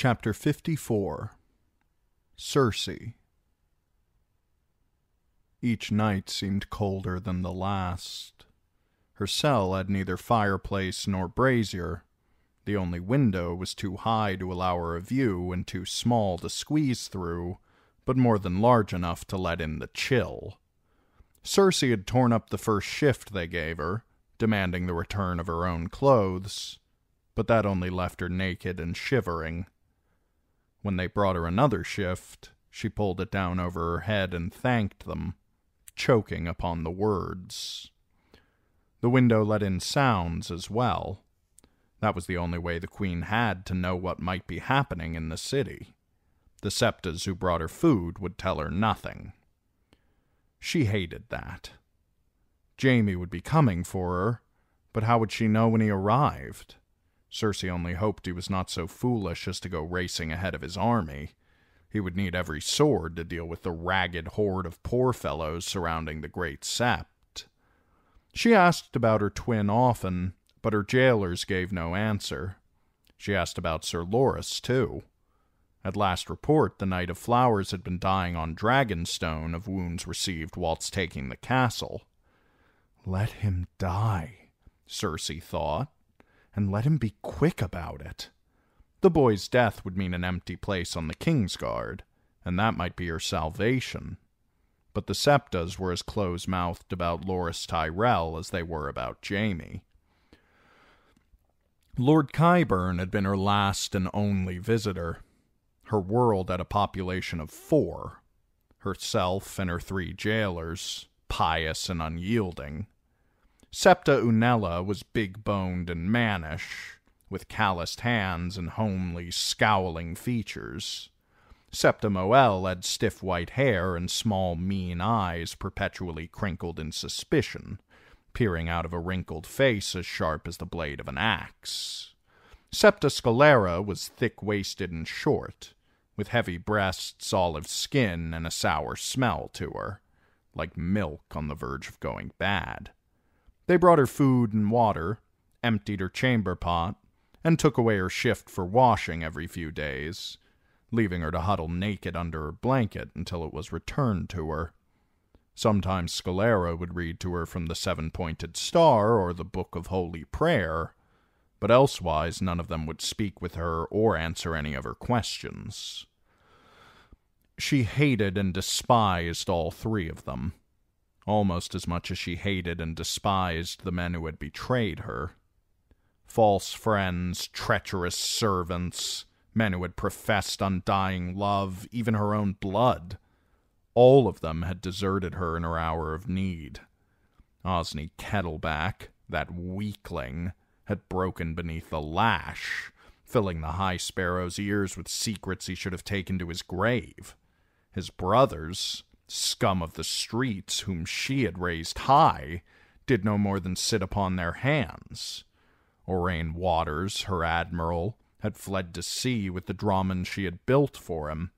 Chapter 54 Cersei Each night seemed colder than the last. Her cell had neither fireplace nor brazier. The only window was too high to allow her a view and too small to squeeze through, but more than large enough to let in the chill. Cersei had torn up the first shift they gave her, demanding the return of her own clothes, but that only left her naked and shivering. When they brought her another shift, she pulled it down over her head and thanked them, choking upon the words. The window let in sounds as well. That was the only way the queen had to know what might be happening in the city. The septas who brought her food would tell her nothing. She hated that. Jaime would be coming for her, but how would she know when he arrived? Cersei only hoped he was not so foolish as to go racing ahead of his army. He would need every sword to deal with the ragged horde of poor fellows surrounding the great sept. She asked about her twin often, but her jailers gave no answer. She asked about Sir Loras, too. At last report, the Knight of Flowers had been dying on Dragonstone of wounds received whilst taking the castle. Let him die, Cersei thought and let him be quick about it. The boy's death would mean an empty place on the king's guard, and that might be her salvation. But the Septas were as close mouthed about Loras Tyrell as they were about Jaime. Lord Qyburn had been her last and only visitor. Her world had a population of four herself and her three jailers, pious and unyielding. Septa Unella was big boned and mannish, with calloused hands and homely, scowling features. Septa Moel had stiff white hair and small, mean eyes perpetually crinkled in suspicion, peering out of a wrinkled face as sharp as the blade of an axe. Septa Scalera was thick waisted and short, with heavy breasts, olive skin, and a sour smell to her, like milk on the verge of going bad. They brought her food and water, emptied her chamber pot, and took away her shift for washing every few days, leaving her to huddle naked under her blanket until it was returned to her. Sometimes Scalera would read to her from the Seven Pointed Star or the Book of Holy Prayer, but elsewise none of them would speak with her or answer any of her questions. She hated and despised all three of them almost as much as she hated and despised the men who had betrayed her. False friends, treacherous servants, men who had professed undying love, even her own blood. All of them had deserted her in her hour of need. Osney Kettleblack, that weakling, had broken beneath the lash, filling the High Sparrow's ears with secrets he should have taken to his grave. His brothers, scum of the streets whom she had raised high, did no more than sit upon their hands. Aurane Waters, her admiral, had fled to sea with the dromond she had built for him.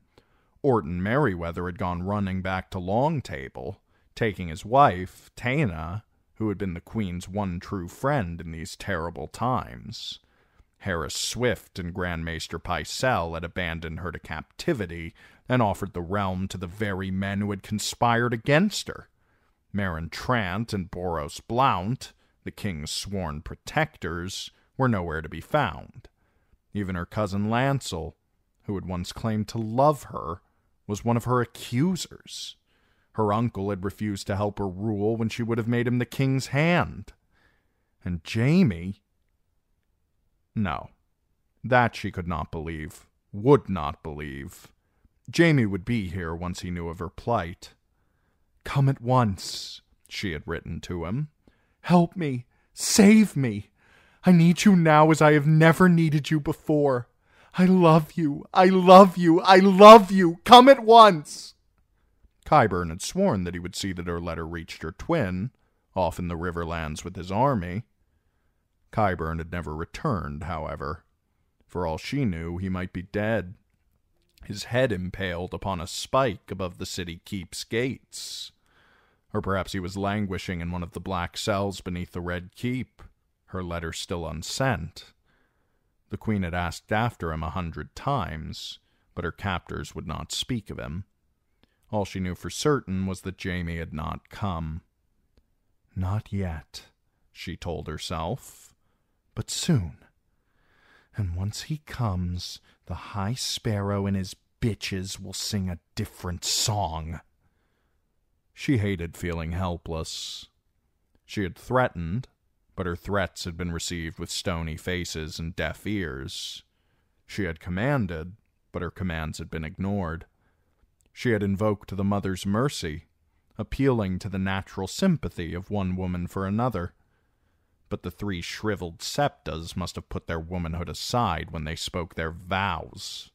Orton Merryweather had gone running back to Longtable, taking his wife, Taena, who had been the Queen's one true friend in these terrible times. Harys Swyft and Grand Maester Pycelle had abandoned her to captivity and offered the realm to the very men who had conspired against her. Meryn Trant and Boros Blount, the king's sworn protectors, were nowhere to be found. Even her cousin Lancel, who had once claimed to love her, was one of her accusers. Her uncle had refused to help her rule when she would have made him the king's hand. And Jaime. No, that she could not believe, would not believe. Jaime would be here once he knew of her plight. Come at once, she had written to him. Help me, save me. I need you now as I have never needed you before. I love you, I love you, I love you. Come at once. Qyburn had sworn that he would see that her letter reached her twin, off in the Riverlands with his army. Qyburn had never returned, however. For all she knew, he might be dead his head impaled upon a spike above the city keep's gates. Or perhaps he was languishing in one of the black cells beneath the red keep, her letter still unsent. The queen had asked after him a hundred times, but her captors would not speak of him. All she knew for certain was that Jaime had not come. Not yet, she told herself, but soon. And once he comes, the High Sparrow and his bitches will sing a different song. She hated feeling helpless. She had threatened, but her threats had been received with stony faces and deaf ears. She had commanded, but her commands had been ignored. She had invoked the mother's mercy, appealing to the natural sympathy of one woman for another. But the three shriveled septas must have put their womanhood aside when they spoke their vows.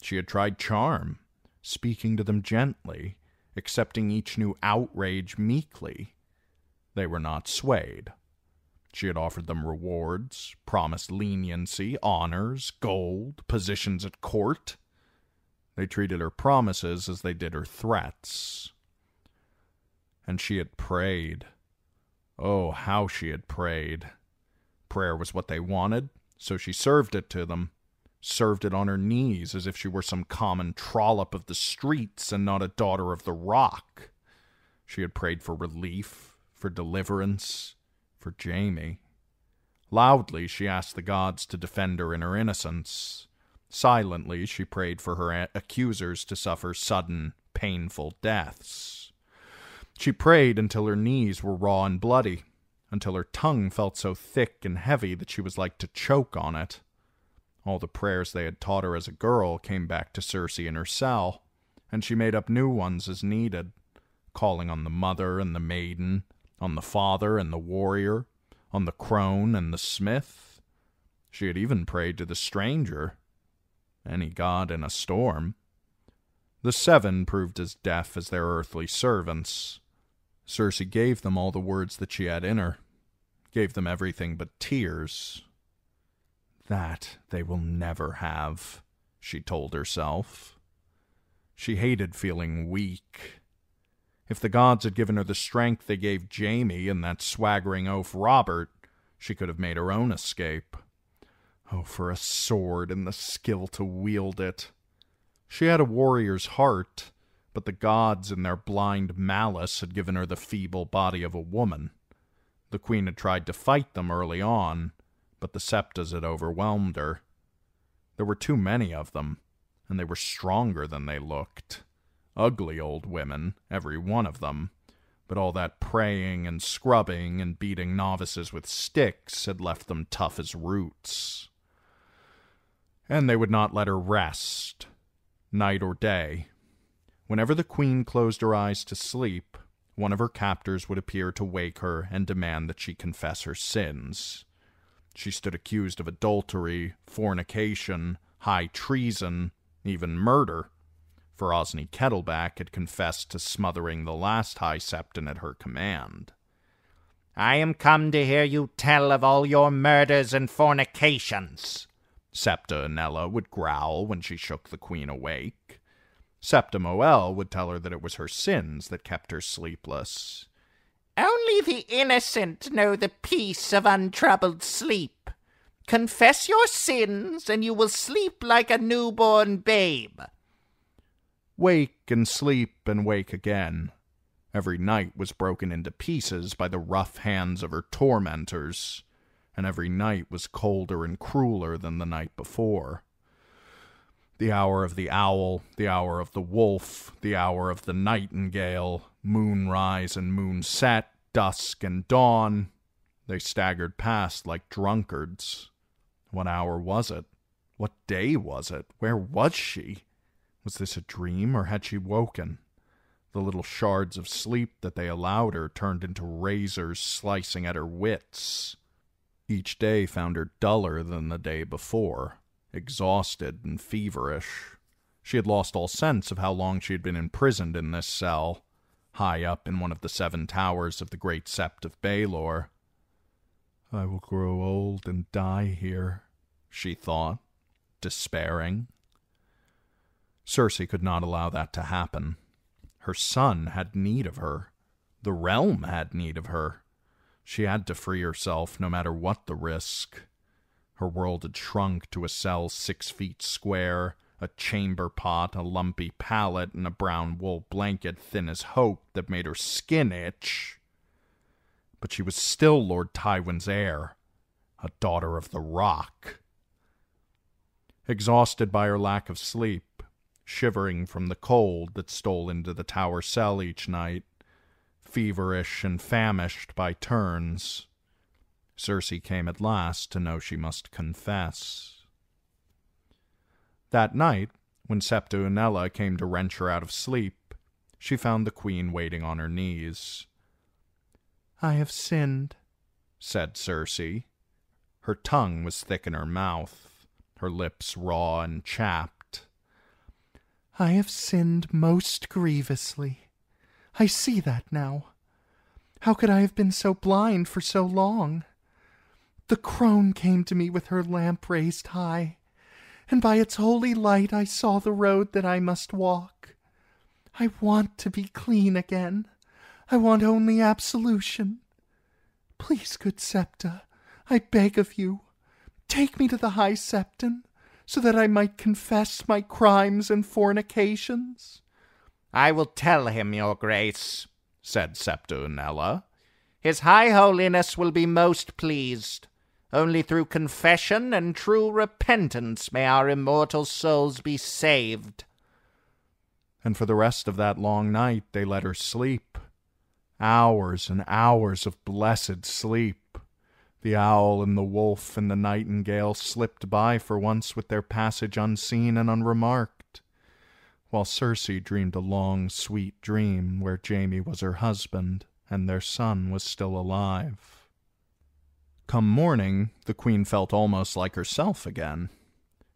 She had tried charm, speaking to them gently, accepting each new outrage meekly. They were not swayed. She had offered them rewards, promised leniency, honors, gold, positions at court. They treated her promises as they did her threats. And she had prayed. Oh, how she had prayed. Prayer was what they wanted, so she served it to them, served it on her knees as if she were some common trollop of the streets and not a daughter of the rock. She had prayed for relief, for deliverance, for Jaime. Loudly, she asked the gods to defend her in her innocence. Silently, she prayed for her accusers to suffer sudden, painful deaths. She prayed until her knees were raw and bloody, until her tongue felt so thick and heavy that she was like to choke on it. All the prayers they had taught her as a girl came back to Cersei in her cell, and she made up new ones as needed, calling on the mother and the maiden, on the father and the warrior, on the crone and the smith. She had even prayed to the stranger, any god in a storm. The seven proved as deaf as their earthly servants. Cersei gave them all the words that she had in her, gave them everything but tears. That they will never have, she told herself. She hated feeling weak. If the gods had given her the strength they gave Jaime and that swaggering oaf Robert, she could have made her own escape. Oh, for a sword and the skill to wield it. She had a warrior's heart, but the gods in their blind malice had given her the feeble body of a woman. The queen had tried to fight them early on, but the septas had overwhelmed her. There were too many of them, and they were stronger than they looked. Ugly old women, every one of them, but all that praying and scrubbing and beating novices with sticks had left them tough as roots. And they would not let her rest, night or day. Whenever the queen closed her eyes to sleep, one of her captors would appear to wake her and demand that she confess her sins. She stood accused of adultery, fornication, high treason, even murder for Osney Kettleblack had confessed to smothering the last High Septon at her command. I am come to hear you tell of all your murders and fornications, Septa Unella would growl when she shook the queen awake. Septa Moel would tell her that it was her sins that kept her sleepless. Only the innocent know the peace of untroubled sleep. Confess your sins, and you will sleep like a newborn babe. Wake and sleep and wake again. Every night was broken into pieces by the rough hands of her tormentors, and every night was colder and crueler than the night before. The hour of the owl, the hour of the wolf, the hour of the nightingale, moonrise and moonset, dusk and dawn, they staggered past like drunkards. What hour was it? What day was it? Where was she? Was this a dream, or had she woken? The little shards of sleep that they allowed her turned into razors slicing at her wits. Each day found her duller than the day before, exhausted and feverish. She had lost all sense of how long she had been imprisoned in this cell, high up in one of the seven towers of the great sept of Baelor. I will grow old and die here, she thought, despairing. Cersei could not allow that to happen. Her son had need of her. The realm had need of her. She had to free herself, no matter what the risk. Her world had shrunk to a cell six feet square, a chamber pot, a lumpy pallet, and a brown wool blanket thin as hope that made her skin itch. But she was still Lord Tywin's heir, a daughter of the rock. Exhausted by her lack of sleep, shivering from the cold that stole into the tower cell each night, feverish and famished by turns, Cersei came at last to know she must confess. That night, when Septa Unella came to wrench her out of sleep, she found the queen waiting on her knees. I have sinned, said Cersei. Her tongue was thick in her mouth, her lips raw and chapped. I have sinned most grievously. I see that now. How could I have been so blind for so long? The crone came to me with her lamp raised high and by its holy light I saw the road that I must walk. I want to be clean again. I want only absolution. Please, good Septa, I beg of you, take me to the High Septon, so that I might confess my crimes and fornications. I will tell him, your grace, said Septa Unella. His High Holiness will be most pleased. Only through confession and true repentance may our immortal souls be saved. And for the rest of that long night they let her sleep. Hours and hours of blessed sleep. The owl and the wolf and the nightingale slipped by for once with their passage unseen and unremarked, while Cersei dreamed a long, sweet dream where Jaime was her husband and their son was still alive. Come morning, the queen felt almost like herself again.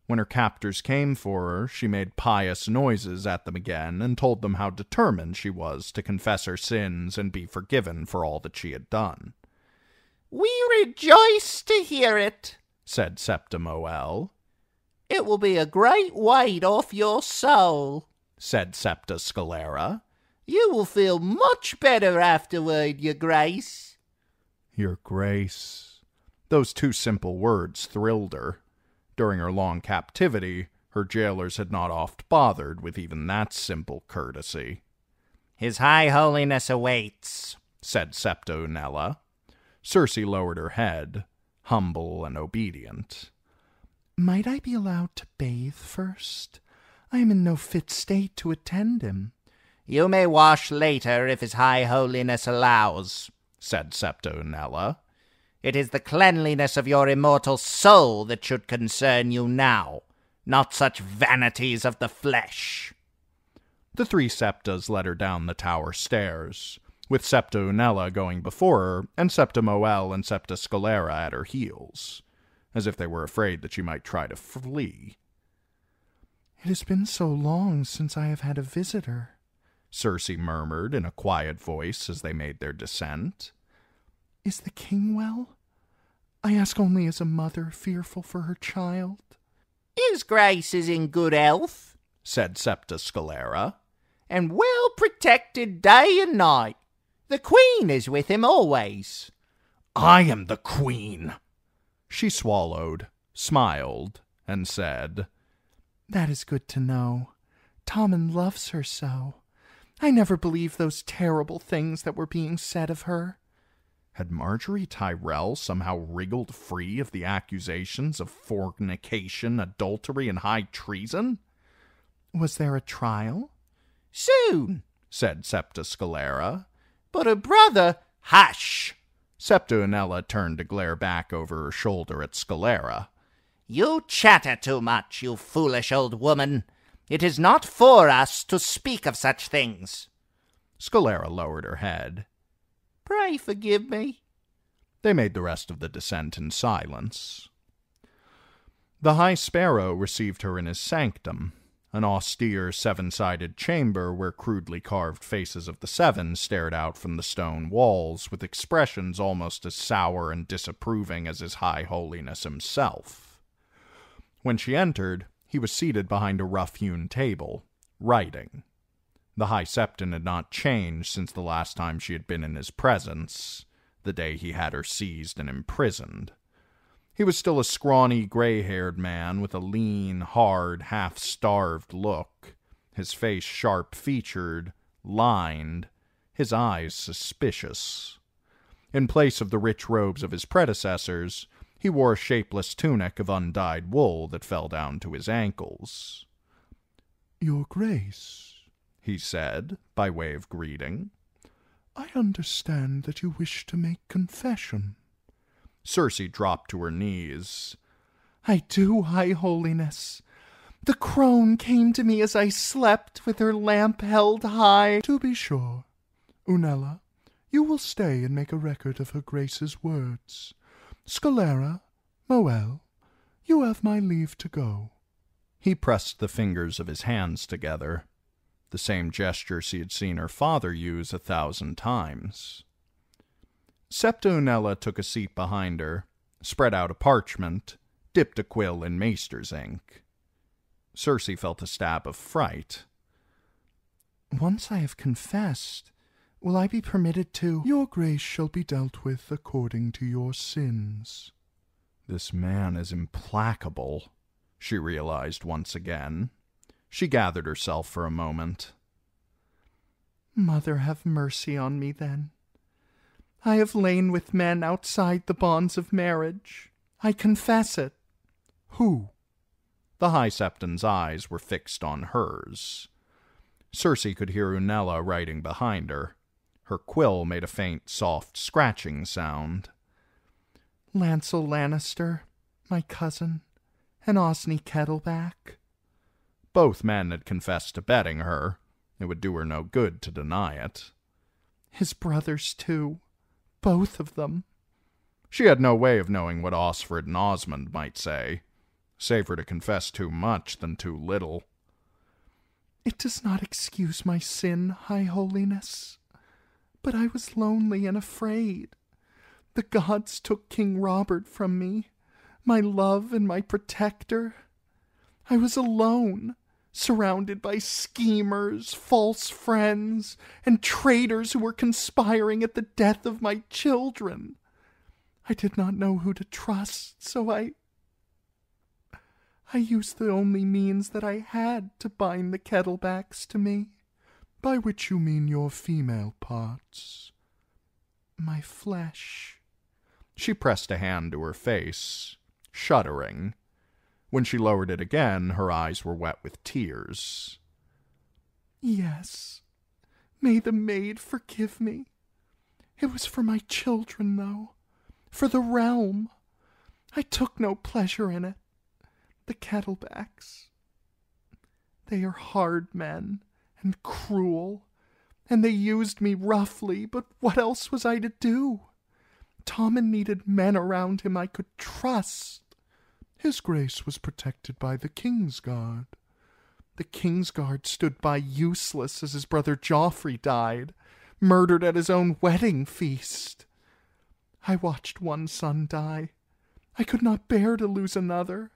When her captors came for her, she made pious noises at them again and told them how determined she was to confess her sins and be forgiven for all that she had done. We rejoice to hear it, said Septa Moel. It will be a great weight off your soul, said Septa Scalera. You will feel much better afterward, your grace. Your grace, those two simple words thrilled her. During her long captivity, her jailers had not oft bothered with even that simple courtesy. His High Holiness awaits, said Septa Unella. Cersei lowered her head, humble and obedient. Might I be allowed to bathe first? I am in no fit state to attend him. You may wash later if His High Holiness allows, said Septa Unella. It is the cleanliness of your immortal soul that should concern you now, not such vanities of the flesh. The three septas led her down the tower stairs, with Septa Unella going before her, and Septa Moel and Septa Scalera at her heels, as if they were afraid that she might try to flee. It has been so long since I have had a visitor, Cersei murmured in a quiet voice as they made their descent. Is the king well? I ask only as a mother fearful for her child. His grace is in good health, said Septa Scalera, and well protected day and night. The queen is with him always. I am the queen. She swallowed, smiled, and said, That is good to know. Tommen loves her so. I never believed those terrible things that were being said of her. Had Margaery Tyrell somehow wriggled free of the accusations of fornication, adultery, and high treason? Was there a trial? Soon, said Septa Scalera. But her brother. Hush! Septa Unella turned to glare back over her shoulder at Scalera. You chatter too much, you foolish old woman. It is not for us to speak of such things. Scalera lowered her head. Pray forgive me. They made the rest of the descent in silence. The High Sparrow received her in his sanctum, an austere seven sided chamber where crudely carved faces of the Seven stared out from the stone walls with expressions almost as sour and disapproving as His High Holiness himself. When she entered, he was seated behind a rough hewn table, writing. The High Septon had not changed since the last time she had been in his presence, the day he had her seized and imprisoned. He was still a scrawny, gray haired man with a lean, hard, half starved look, his face sharp featured, lined, his eyes suspicious. In place of the rich robes of his predecessors, he wore a shapeless tunic of undyed wool that fell down to his ankles. Your Grace, he said, by way of greeting, I understand that you wish to make confession. Cersei dropped to her knees. I do, High Holiness. The crone came to me as I slept with her lamp held high. To be sure. Unella, you will stay and make a record of her Grace's words. Scalera, Moel, you have my leave to go. He pressed the fingers of his hands together, the same gesture she had seen her father use a thousand times. Septa Unella took a seat behind her, spread out a parchment, dipped a quill in maester's ink. Cersei felt a stab of fright. Once I have confessed, will I be permitted to? Your grace shall be dealt with according to your sins. This man is implacable, she realized once again. She gathered herself for a moment. Mother, have mercy on me then. I have lain with men outside the bonds of marriage. I confess it. Who? The High Septon's eyes were fixed on hers. Cersei could hear Unella writing behind her. Her quill made a faint, soft scratching sound. Lancel Lannister, my cousin, and Osney Kettleblack. Both men had confessed to betting her. It would do her no good to deny it. His brothers, too both of them. She had no way of knowing what Osfryd and Osmund might say. Safer to confess too much than too little. It does not excuse my sin, High Holiness. But I was lonely and afraid. The gods took King Robert from me, my love and my protector. I was alone, surrounded by schemers, false friends, and traitors who were conspiring at the death of my children. I did not know who to trust, so I. I used the only means that I had to bind the Kettleblacks to me. By which you mean your female parts. My flesh. She pressed a hand to her face, shuddering. When she lowered it again, her eyes were wet with tears. Yes. May the maid forgive me. It was for my children, though. For the realm. I took no pleasure in it. The Kettleblacks. They are hard men and cruel, and they used me roughly, but what else was I to do? Tommen needed men around him I could trust. His Grace was protected by the King's Guard. The King's Guard stood by useless as his brother Joffrey died, murdered at his own wedding feast. I watched one son die. I could not bear to lose another.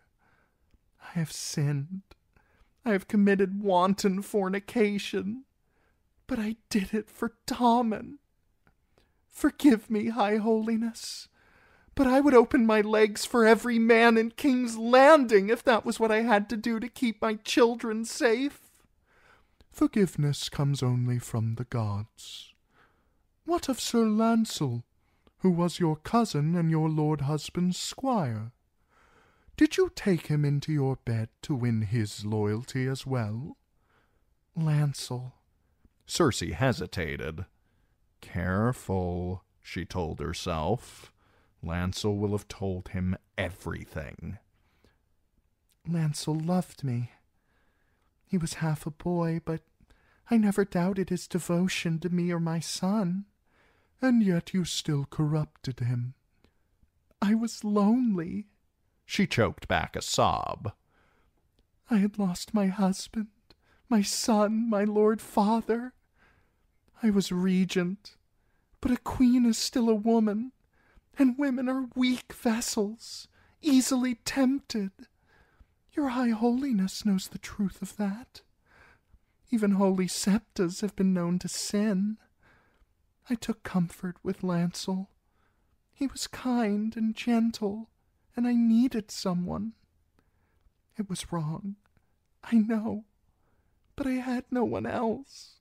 I have sinned. I have committed wanton fornication. But I did it for Tommen. Forgive me, High Holiness. But I would open my legs for every man in King's Landing if that was what I had to do to keep my children safe. Forgiveness comes only from the gods. What of Sir Lancel, who was your cousin and your lord husband's squire? Did you take him into your bed to win his loyalty as well? Lancel. Cersei hesitated. Careful, she told herself. Lancel will have told him everything. Lancel loved me. He was half a boy, but I never doubted his devotion to me or my son. And yet you still corrupted him. I was lonely. She choked back a sob. I had lost my husband, my son, my lord father. I was regent, but a queen is still a woman, and women are weak vessels, easily tempted. Your High Holiness knows the truth of that. Even holy septas have been known to sin. I took comfort with Lancel. He was kind and gentle, and I needed someone. It was wrong, I know, but I had no one else.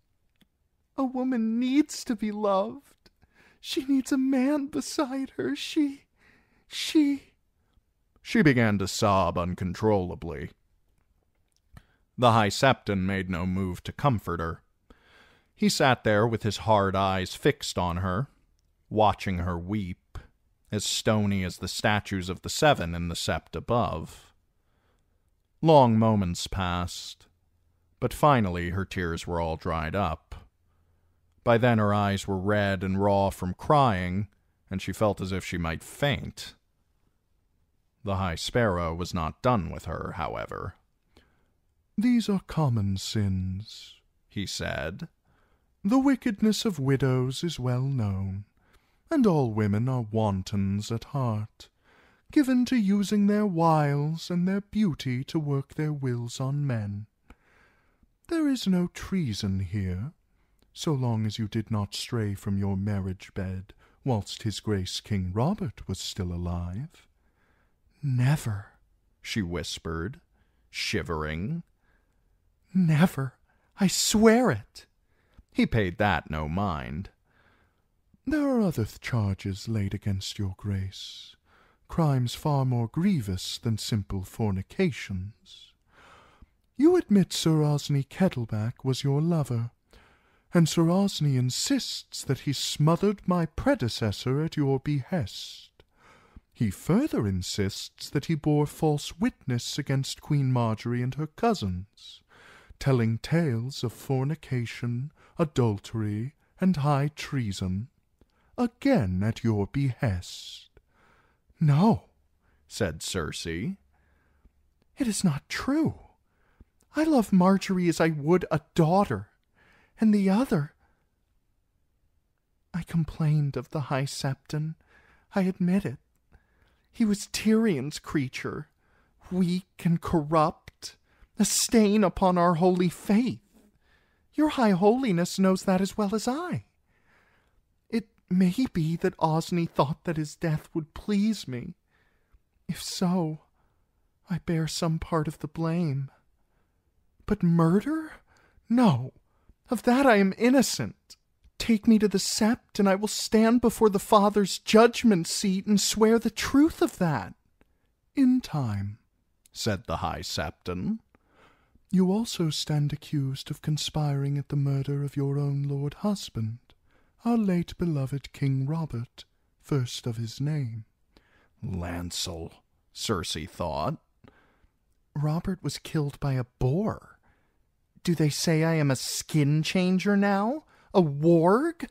A woman needs to be loved. She needs a man beside her. She. she. She began to sob uncontrollably. The High Septon made no move to comfort her. He sat there with his hard eyes fixed on her, watching her weep, as stony as the statues of the seven in the sept above. Long moments passed, but finally her tears were all dried up. By then her eyes were red and raw from crying, and she felt as if she might faint. The High Sparrow was not done with her, however. These are common sins, he said. The wickedness of widows is well known, and all women are wantons at heart, given to using their wiles and their beauty to work their wills on men. There is no treason here, so long as you did not stray from your marriage bed whilst his grace King Robert was still alive. Never, she whispered, shivering. Never, I swear it. He paid that no mind. There are other charges laid against your grace, crimes far more grievous than simple fornications. You admit Sir Osney Kettleblack was your lover, and Sir Osney insists that he smothered my predecessor at your behest. He further insists that he bore false witness against Queen Margaery and her cousins, telling tales of fornication, adultery, and high treason, again at your behest. No, said Cersei. It is not true. I love Margaery as I would a daughter, and the other. I complained of the High Septon. I admit it. He was Tyrion's creature, weak and corrupt, a stain upon our holy faith. Your High Holiness knows that as well as I. It may be that Osney thought that his death would please me. If so, I bear some part of the blame. But murder? No, of that I am innocent. Take me to the sept, and I will stand before the Father's judgment seat and swear the truth of that. In time, said the High Septon. You also stand accused of conspiring at the murder of your own lord husband, our late beloved King Robert, first of his name. Lancel, Cersei thought. Robert was killed by a boar. Do they say I am a skin changer now? A warg?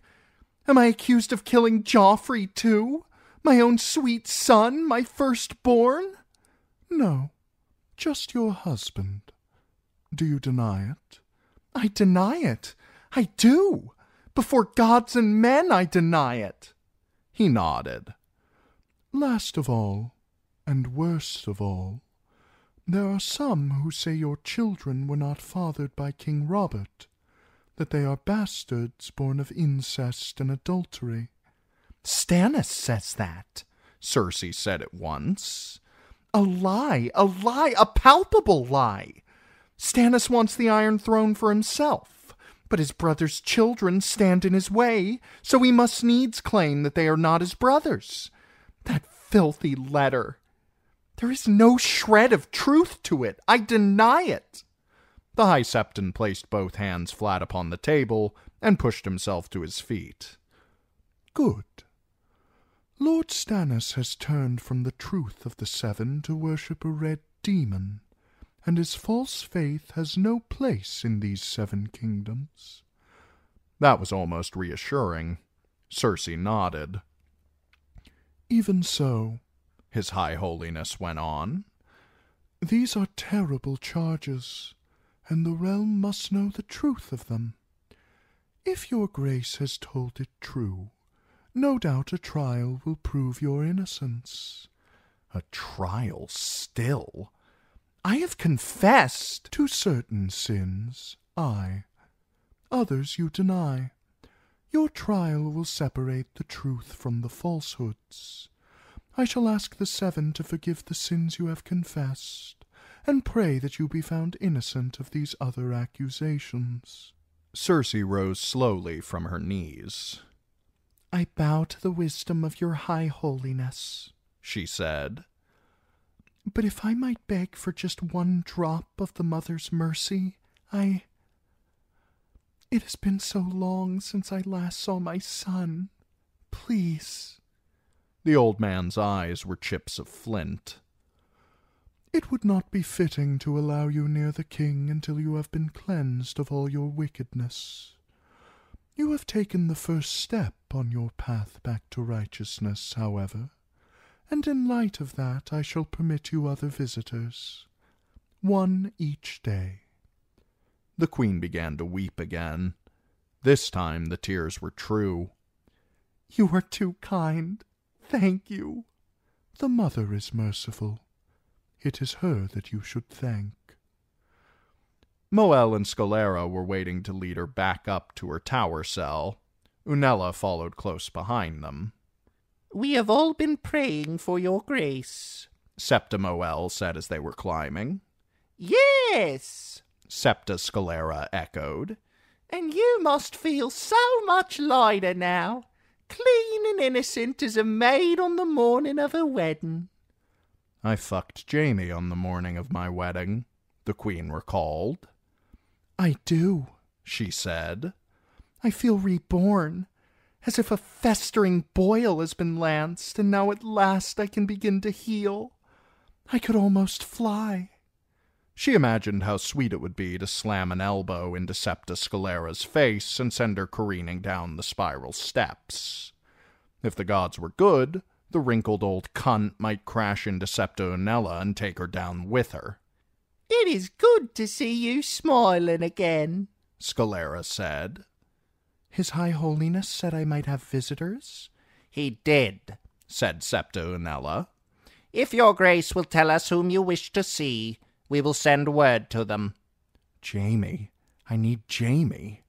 Am I accused of killing Joffrey too? My own sweet son, my firstborn? No, just your husband. Do you deny it? I deny it. I do. Before gods and men, I deny it. He nodded. Last of all, and worst of all, there are some who say your children were not fathered by King Robert, that they are bastards born of incest and adultery. Stannis says that, Cersei said at once. A lie, a lie, a palpable lie. Stannis wants the Iron Throne for himself, but his brother's children stand in his way, so he must needs claim that they are not his brothers. That filthy letter. There is no shred of truth to it. I deny it. The High Septon placed both hands flat upon the table and pushed himself to his feet. Good. Lord Stannis has turned from the truth of the Seven to worship a red demon and his false faith has no place in these seven kingdoms. That was almost reassuring. Cersei nodded. Even so, his High Holiness went on, these are terrible charges, and the realm must know the truth of them. If your grace has told it true, no doubt a trial will prove your innocence. A trial still? I have confessed to certain sins, I. Others you deny. Your trial will separate the truth from the falsehoods. I shall ask the seven to forgive the sins you have confessed, and pray that you be found innocent of these other accusations. Cersei rose slowly from her knees. I bow to the wisdom of your high holiness, she said. But if I might beg for just one drop of the Mother's mercy, I. It has been so long since I last saw my son. Please. The old man's eyes were chips of flint. It would not be fitting to allow you near the king until you have been cleansed of all your wickedness. You have taken the first step on your path back to righteousness, however, and in light of that I shall permit you other visitors, one each day. The queen began to weep again. This time the tears were true. You are too kind. Thank you. The mother is merciful. It is her that you should thank. Moel and Scalera were waiting to lead her back up to her tower cell. Unella followed close behind them. We have all been praying for your grace, Septa Moel said as they were climbing. Yes, Septa Scalera echoed. And you must feel so much lighter now, clean and innocent as a maid on the morning of her wedding. I fucked Jaime on the morning of my wedding, the queen recalled. I do, she said. I feel reborn, as if a festering boil has been lanced, and now at last I can begin to heal. I could almost fly. She imagined how sweet it would be to slam an elbow into Septa Scalera's face and send her careening down the spiral steps. If the gods were good, the wrinkled old cunt might crash into Septa Unella and take her down with her. It is good to see you smiling again, Scalera said. His High Holiness said I might have visitors? He did, said Septa Unella. If your grace will tell us whom you wish to see, we will send word to them. Jaime. I need Jaime.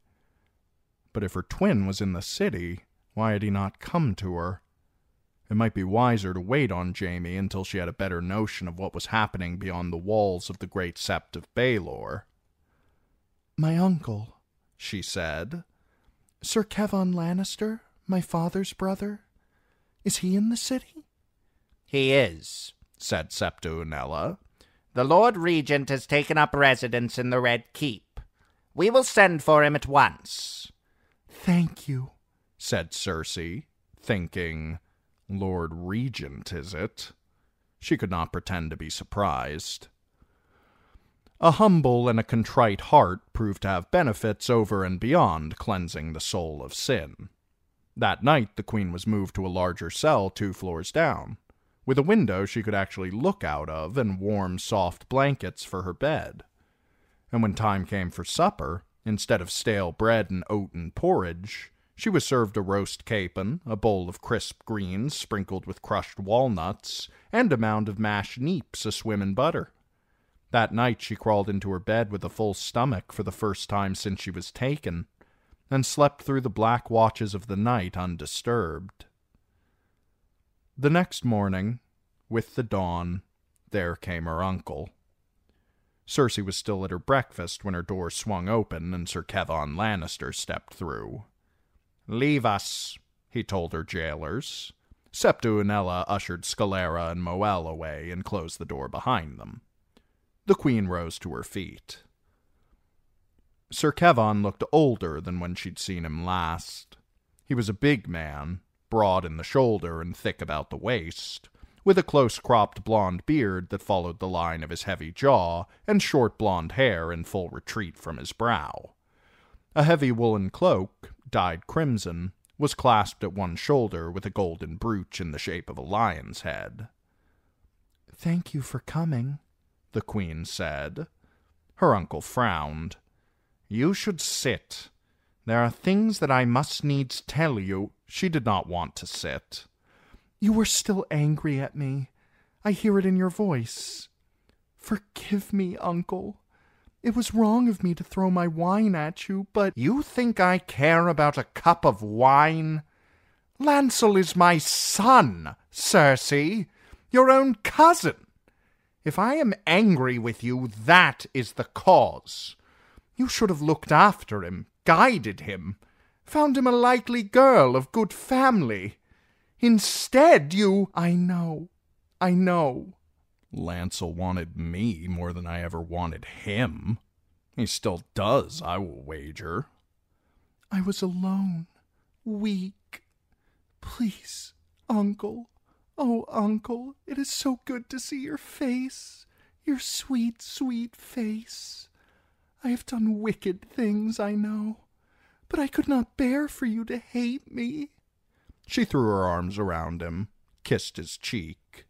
But if her twin was in the city, why had he not come to her? It might be wiser to wait on Jaime until she had a better notion of what was happening beyond the walls of the great sept of Baelor. My uncle, she said. Sir Kevan Lannister, my father's brother. Is he in the city? He is, said Septa Unella. The Lord Regent has taken up residence in the Red Keep. We will send for him at once. Thank you, said Cersei, thinking, Lord Regent, is it? She could not pretend to be surprised. A humble and a contrite heart proved to have benefits over and beyond cleansing the soul of sin. That night the queen was moved to a larger cell two floors down with a window she could actually look out of and warm, soft blankets for her bed. And when time came for supper, instead of stale bread and oaten porridge, she was served a roast capon, a bowl of crisp greens sprinkled with crushed walnuts, and a mound of mashed neeps aswim in butter. That night she crawled into her bed with a full stomach for the first time since she was taken, and slept through the black watches of the night undisturbed. The next morning, with the dawn, there came her uncle. Cersei was still at her breakfast when her door swung open and Sir Kevan Lannister stepped through. Leave us, he told her jailers. Septa Unella ushered Scalera and Moel away and closed the door behind them. The queen rose to her feet. Sir Kevan looked older than when she'd seen him last. He was a big man, broad in the shoulder and thick about the waist, with a close cropped blond beard that followed the line of his heavy jaw, and short blond hair in full retreat from his brow. A heavy woolen cloak, dyed crimson, was clasped at one shoulder with a golden brooch in the shape of a lion's head. Thank you for coming, the queen said. Her uncle frowned. You should sit. There are things that I must needs tell you. She did not want to sit. You were still angry at me. I hear it in your voice. Forgive me, uncle. It was wrong of me to throw my wine at you, but you think I care about a cup of wine? Lancel is my son, Cersei, your own cousin. If I am angry with you, that is the cause. You should have looked after him, guided him, found him a likely girl of good family. Instead, you. I know, I know. Lancel wanted me more than I ever wanted him. He still does, I will wager. I was alone, weak. Please, uncle, oh, uncle, it is so good to see your face, your sweet, sweet face. I have done wicked things, I know, but I could not bear for you to hate me. She threw her arms around him, kissed his cheek.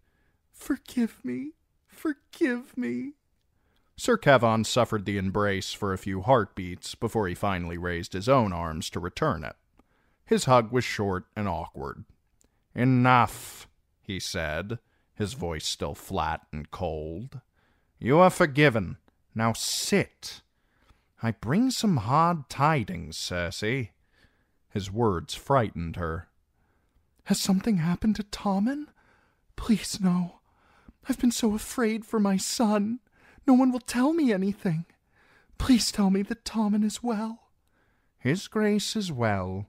Forgive me, forgive me. Sir Kevan suffered the embrace for a few heartbeats before he finally raised his own arms to return it. His hug was short and awkward. Enough, he said, his voice still flat and cold. You are forgiven. Now sit. I bring some hard tidings, Cersei. His words frightened her. Has something happened to Tommen? Please, no. I've been so afraid for my son. No one will tell me anything. Please tell me that Tommen is well. His grace is well.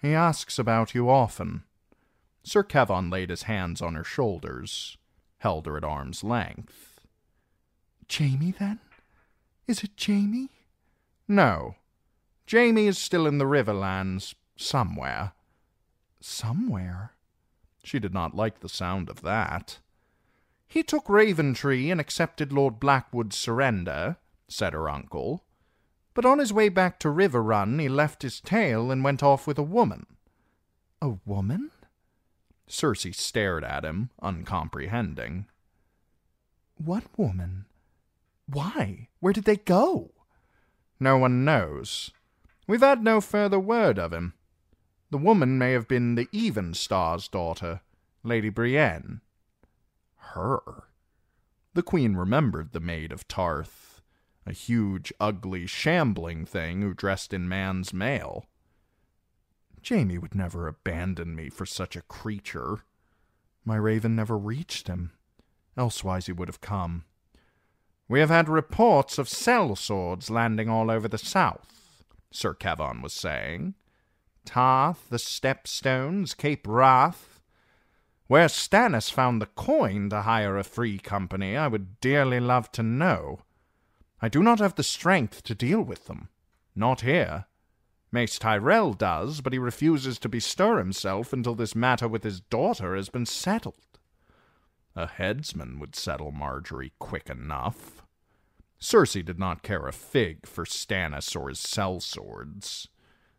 He asks about you often. Sir Kevan laid his hands on her shoulders, held her at arm's length. Jaime, then? Is it Jaime? No. Jaime is still in the Riverlands, somewhere. Somewhere? She did not like the sound of that. He took Raventree and accepted Lord Blackwood's surrender, said her uncle. But on his way back to Riverrun, he left his tail and went off with a woman. A woman? Cersei stared at him, uncomprehending. What woman? Why? Where did they go? No one knows. We've had no further word of him. The woman may have been the Evenstar's daughter, Lady Brienne. Her. The queen remembered the Maid of Tarth, a huge, ugly, shambling thing who dressed in man's mail. Jaime would never abandon me for such a creature. My raven never reached him, elsewise he would have come. We have had reports of sellswords landing all over the south, Sir Kevan was saying. Tarth, the Stepstones, Cape Wrath. Where Stannis found the coin to hire a free company, I would dearly love to know. I do not have the strength to deal with them. Not here. Mace Tyrell does, but he refuses to bestir himself until this matter with his daughter has been settled. A headsman would settle Margaery quick enough. Cersei did not care a fig for Stannis or his sellswords.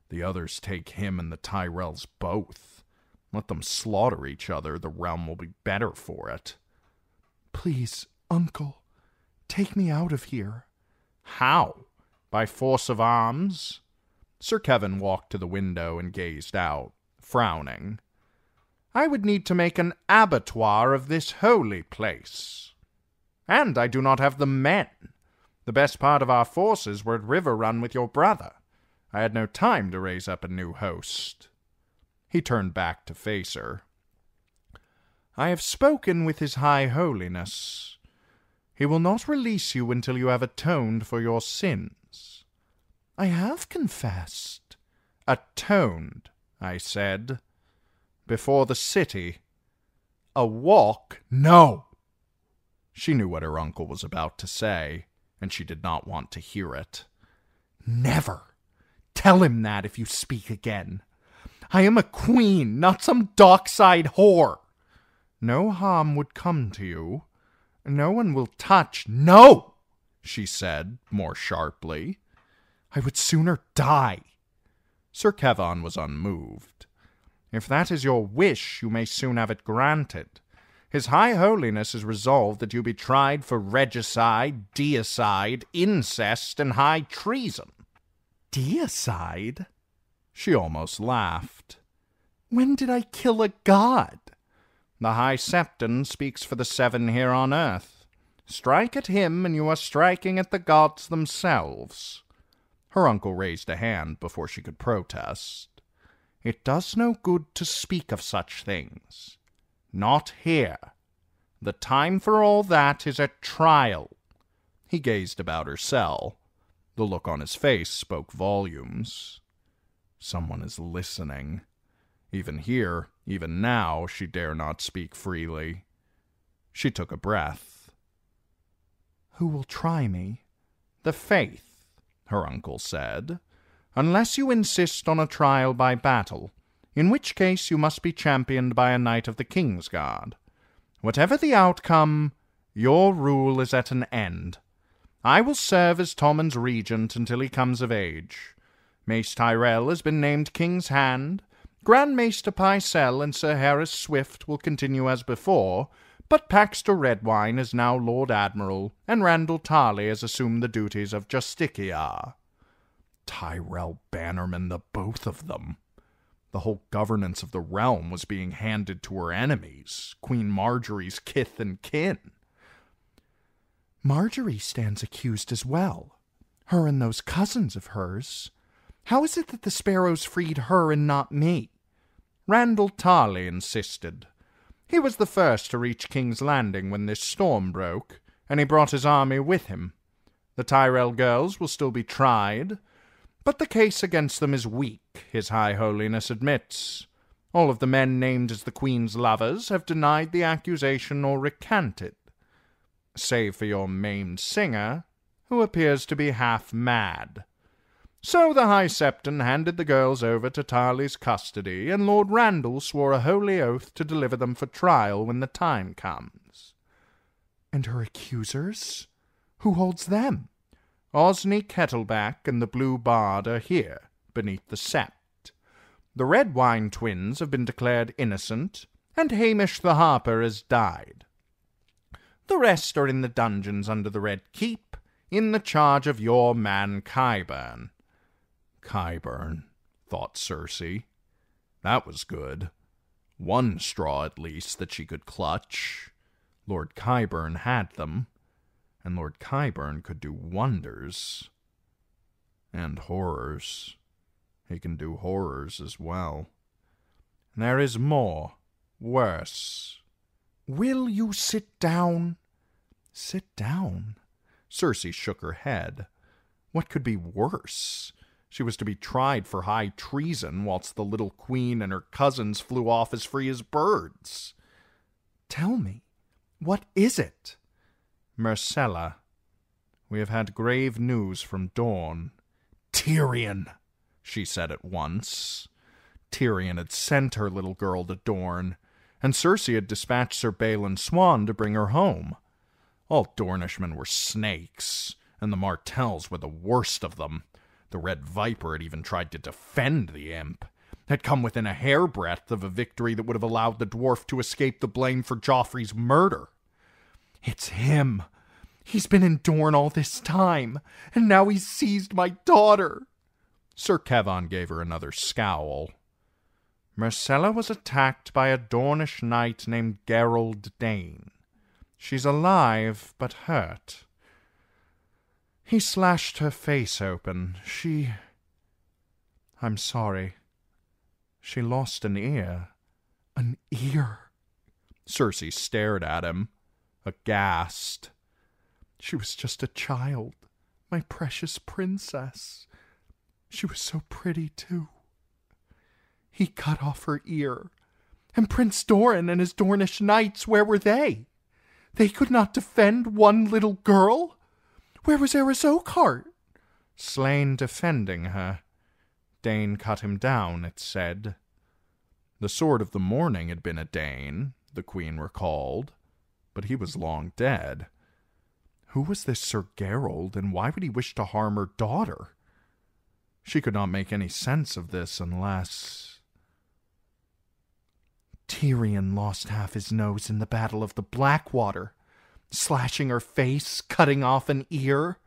The others take him and the Tyrells both. Let them slaughter each other, the realm will be better for it. Please, uncle, take me out of here. How? By force of arms? Sir Kevan walked to the window and gazed out, frowning. I would need to make an abattoir of this holy place. And I do not have the men. The best part of our forces were at Riverrun with your brother. I had no time to raise up a new host. He turned back to face her. I have spoken with His High Holiness. He will not release you until you have atoned for your sins. I have confessed. Atoned, I said. Before the city. A walk? No! She knew what her uncle was about to say, and she did not want to hear it. Never! Tell him that if you speak again. I am a queen, not some dockside whore. No harm would come to you. No one will touch. No, she said, more sharply. I would sooner die. Sir Kevan was unmoved. If that is your wish, you may soon have it granted. His High Holiness has resolved that you be tried for regicide, deicide, incest, and high treason. Deicide? She almost laughed. When did I kill a god? The High Septon speaks for the seven here on earth. Strike at him, and you are striking at the gods themselves. Her uncle raised a hand before she could protest. It does no good to speak of such things. Not here. The time for all that is at trial. He gazed about her cell. The look on his face spoke volumes. Someone is listening. Even here, even now, she dare not speak freely. She took a breath. Who will try me? The faith, her uncle said, unless you insist on a trial by battle, in which case you must be championed by a knight of the King's Guard. Whatever the outcome, your rule is at an end. I will serve as Tommen's regent until he comes of age. Mace Tyrell has been named King's Hand. Grand Maester Pycelle and Sir Harys Swyft will continue as before, but Paxter Redwyne is now Lord Admiral, and Randyll Tarly has assumed the duties of Justiciar. Tyrell Bannerman, the both of them. The whole governance of the realm was being handed to her enemies, Queen Margaery's kith and kin. Margaery stands accused as well. Her and those cousins of hers. How is it that the sparrows freed her and not me? Randyll Tarly insisted. He was the first to reach King's Landing when this storm broke, and he brought his army with him. The Tyrell girls will still be tried, but the case against them is weak, His High Holiness admits. All of the men named as the Queen's lovers have denied the accusation or recanted, save for your maimed singer, who appears to be half mad. So the High Septon handed the girls over to Tarly's custody, and Lord Randyll swore a holy oath to deliver them for trial when the time comes. And her accusers? Who holds them? Osney Kettleblack and the Blue Bard are here, beneath the sept. The Redwyne twins have been declared innocent, and Hamish the Harper has died. The rest are in the dungeons under the Red Keep, in the charge of your man Qyburn. Qyburn, thought Cersei. That was good. One straw, at least, that she could clutch. Lord Qyburn had them and Lord Qyburn could do wonders. And horrors. He can do horrors as well. There is more, worse. Will you sit down? Sit down? Cersei shook her head. What could be worse? She was to be tried for high treason whilst the little queen and her cousins flew off as free as birds. Tell me, what is it? Myrcella. We have had grave news from Dorne. Tyrion, she said at once. Tyrion had sent her little girl to Dorne, and Cersei had dispatched Sir Balon Swann to bring her home. All Dornishmen were snakes, and the Martells were the worst of them. The Red Viper had even tried to defend the imp, had come within a hairbreadth of a victory that would have allowed the dwarf to escape the blame for Joffrey's murder. It's him. He's been in Dorne all this time, and now he's seized my daughter. Sir Kevan gave her another scowl. Myrcella was attacked by a Dornish knight named Gerold Dayne. She's alive, but hurt. He slashed her face open. She. I'm sorry. She lost an ear. An ear? Cersei stared at him aghast. She was just a child, my precious princess. She was so pretty, too. He cut off her ear. And Prince Doran and his Dornish knights, where were they? They could not defend one little girl? Where was Arys Oakheart? Slain defending her. Dayne cut him down, it said. The Sword of the Morning had been a Dayne, the Queen recalled but he was long dead. Who was this Sir Gerold, and why would he wish to harm her daughter? She could not make any sense of this unless. Tyrion lost half his nose in the Battle of the Blackwater, slashing her face, cutting off an ear.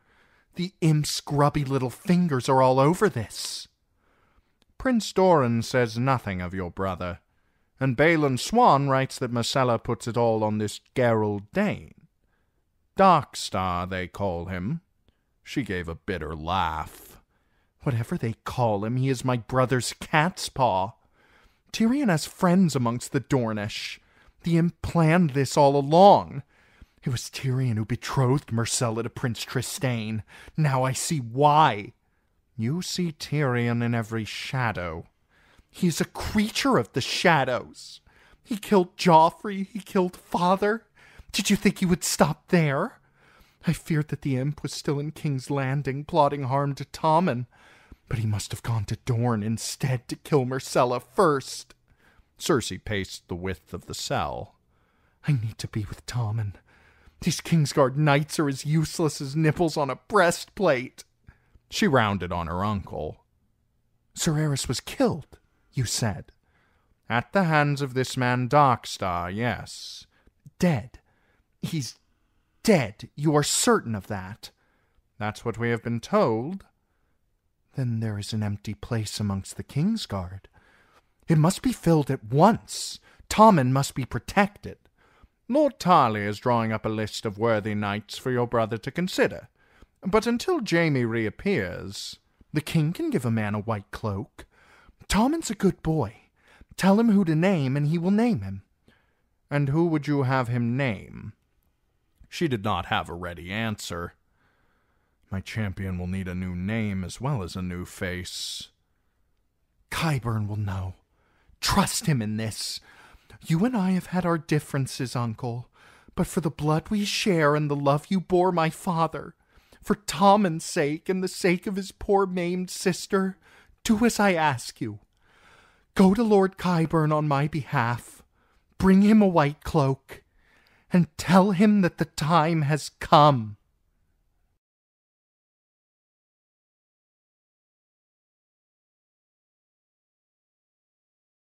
The imp's grubby little fingers are all over this. Prince Doran says nothing of your brother and Balon Swann writes that Myrcella puts it all on this Gerold Dayne. Darkstar, they call him. She gave a bitter laugh. Whatever they call him, he is my brother's cat's paw. Tyrion has friends amongst the Dornish. The imp planned this all along. It was Tyrion who betrothed Myrcella to Prince Trystane. Now I see why. You see Tyrion in every shadow. He is a creature of the shadows. He killed Joffrey. He killed father. Did you think he would stop there? I feared that the imp was still in King's Landing, plotting harm to Tommen. But he must have gone to Dorne instead to kill Myrcella first. Cersei paced the width of the cell. I need to be with Tommen. These Kingsguard knights are as useless as nipples on a breastplate. She rounded on her uncle. Sir Arys was killed, you said. At the hands of this man Darkstar, yes. Dead. He's dead. You are certain of that. That's what we have been told. Then there is an empty place amongst the Kingsguard. It must be filled at once. Tommen must be protected. Lord Tarly is drawing up a list of worthy knights for your brother to consider. But until Jaime reappears, the king can give a man a white cloak. Tommen's a good boy. Tell him who to name, and he will name him. And who would you have him name? She did not have a ready answer. My champion will need a new name as well as a new face. Qyburn will know. Trust him in this. You and I have had our differences, uncle, but for the blood we share and the love you bore my father, for Tommen's sake and the sake of his poor maimed sister, do as I ask you. Go to Lord Qyburn on my behalf, bring him a white cloak, and tell him that the time has come.